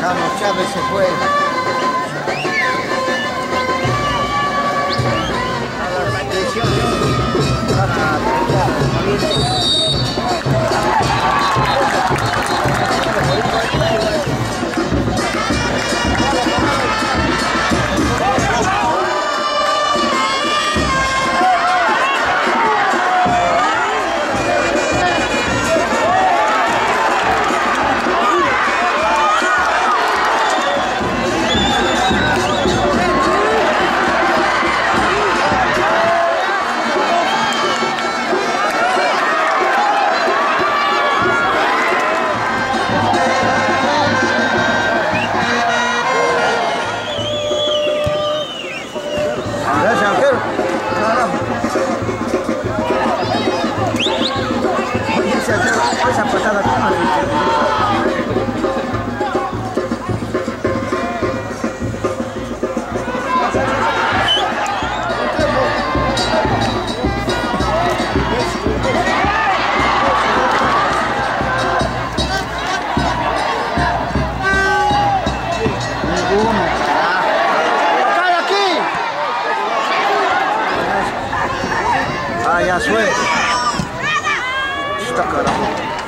Carlos Chávez se fue Anam. allá Stuck Está carajo.